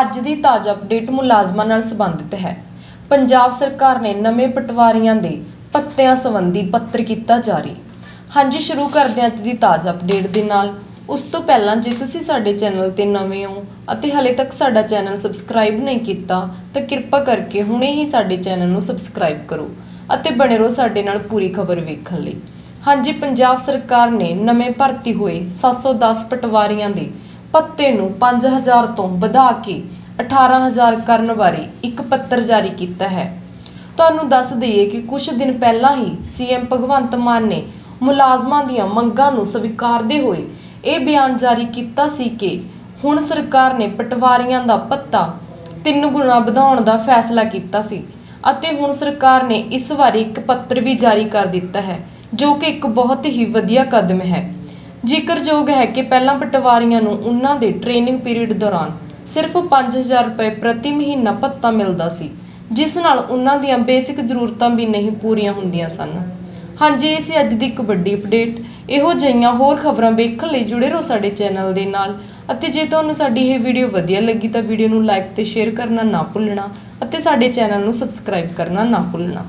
ਅੱਜ ਦੀ ਤਾਜ਼ਾ ਅਪਡੇਟ ਮੁਲਾਜ਼ਮਾਂ ਨਾਲ ਸੰਬੰਧਿਤ ਹੈ। ਪੰਜਾਬ ਸਰਕਾਰ ਨੇ ਨਵੇਂ ਪਟਵਾਰੀਆਂ ਦੇ ਪੱਤਿਆਂ ਸੰਬੰਧੀ ਪੱਤਰ ਕੀਤਾ ਜਾਰੀ। ਹਾਂਜੀ, ਸ਼ੁਰੂ ਕਰਦੇ ਹਾਂ ਅੱਜ ਦੀ ਤਾਜ਼ਾ ਅਪਡੇਟ ਦੇ ਨਾਲ। ਉਸ ਤੋਂ ਪਹਿਲਾਂ ਜੇ ਤੁਸੀਂ ਸਾਡੇ ਚੈਨਲ ਤੇ ਨਵੇਂ ਹੋ ਅਤੇ ਹਲੇ ਤੱਕ ਸਾਡਾ ਚੈਨਲ ਸਬਸਕ੍ਰਾਈਬ ਨਹੀਂ ਕੀਤਾ, ਤਾਂ ਕਿਰਪਾ ਕਰਕੇ ਹੁਣੇ ਹੀ ਸਾਡੇ ਚੈਨਲ ਨੂੰ ਸਬਸਕ੍ਰਾਈਬ ਕਰੋ ਅਤੇ ਬਣੇ ਰਹੋ ਸਾਡੇ ਨਾਲ ਪੂਰੀ ਖਬਰ ਵੇਖਣ ਲਈ। ਹਾਂਜੀ, ਪੰਜਾਬ ਸਰਕਾਰ ਨੇ ਨਵੇਂ ਭਰਤੀ ਹੋਏ 710 ਪਟਵਾਰੀਆਂ ਦੇ ਭੱਤੇ ਨੂੰ 5000 ਤੋਂ ਵਧਾ ਕੇ 18000 ਕਰਨ ਬਾਰੇ ਇੱਕ ਪੱਤਰ ਜਾਰੀ ਕੀਤਾ ਹੈ। ਤੁਹਾਨੂੰ ਦੱਸ ਦਈਏ ਕਿ ਕੁਝ ਦਿਨ ਪਹਿਲਾਂ ਹੀ ਸੀਐਮ ਭਗਵੰਤ ਮਾਨ ਨੇ ਮੁਲਾਜ਼ਮਾਂ ਦੀਆਂ ਮੰਗਾਂ ਨੂੰ ਸਵੀਕਾਰਦੇ ਹੋਏ ਇਹ ਬਿਆਨ ਜਾਰੀ ਕੀਤਾ ਸੀ ਕਿ ਹੁਣ ਸਰਕਾਰ ਨੇ ਪਟਵਾਰੀਆਂ ਦਾ ਪੱਤਾ ਤਿੰਨ ਗੁਣਾ ਵਧਾਉਣ ਦਾ ਫੈਸਲਾ ਕੀਤਾ ਸੀ ਅਤੇ ਹੁਣ ਸਰਕਾਰ ਨੇ ਇਸ ਵਾਰੀ ਇੱਕ ਪੱਤਰ ਵੀ ਜਾਰੀ ਕਰ ਦਿੱਤਾ ਹੈ, ਜੋ ਕਿ ਇੱਕ ਬਹੁਤ ਹੀ ਵਧੀਆ ਕਦਮ ਹੈ। ਜ਼ਿਕਰਯੋਗ ਹੈ ਕਿ ਪਹਿਲਾਂ ਪਟਵਾਰੀਆਂ ਨੂੰ ਉਹਨਾਂ ਦੇ ਟ੍ਰੇਨਿੰਗ ਪੀਰੀਅਡ ਦੌਰਾਨ ਸਿਰਫ 5000 ਰੁਪਏ ਪ੍ਰਤੀ ਮਹੀਨਾ ਭੱਤਾ ਮਿਲਦਾ ਸੀ, ਜਿਸ ਨਾਲ ਉਹਨਾਂ ਦੀਆਂ ਬੇਸਿਕ ਜ਼ਰੂਰਤਾਂ ਵੀ ਨਹੀਂ ਪੂਰੀਆਂ ਹੁੰਦੀਆਂ ਸਨ। ਹਾਂਜੀ, ਇਹ ਸੀ ਅੱਜ ਦੀ ਇੱਕ ਵੱਡੀ ਅਪਡੇਟ ਇਹੋ ਜਿਹੀਆਂ ਹੋਰ ਖਬਰਾਂ ਵੇਖਣ ਲਈ ਜੁੜੇ ਰਹੋ ਸਾਡੇ ਚੈਨਲ ਦੇ ਨਾਲ। ਅਤੇ ਜੇ ਤੁਹਾਨੂੰ ਸਾਡੀ ਇਹ ਵੀਡੀਓ ਵਧੀਆ ਲੱਗੀ ਤਾਂ ਵੀਡੀਓ ਨੂੰ ਲਾਈਕ ਤੇ ਸ਼ੇਅਰ ਕਰਨਾ ਨਾ ਭੁੱਲਣਾ ਅਤੇ ਸਾਡੇ ਚੈਨਲ ਨੂੰ ਸਬਸਕ੍ਰਾਈਬ ਕਰਨਾ ਨਾ ਭੁੱਲਣਾ।